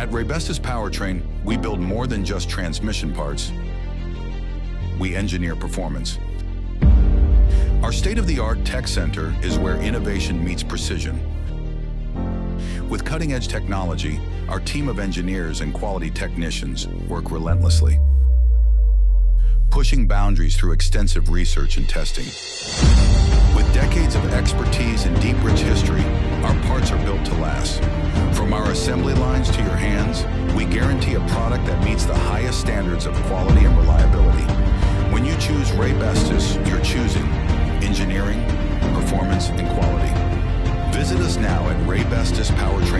At Raybestos Powertrain, we build more than just transmission parts. We engineer performance. Our state-of-the-art tech center is where innovation meets precision. With cutting-edge technology, our team of engineers and quality technicians work relentlessly, pushing boundaries through extensive research and testing. With decades of expertise and deep, to your hands, we guarantee a product that meets the highest standards of quality and reliability. When you choose Ray Raybestos, you're choosing engineering, performance, and quality. Visit us now at raybestospowertrain.com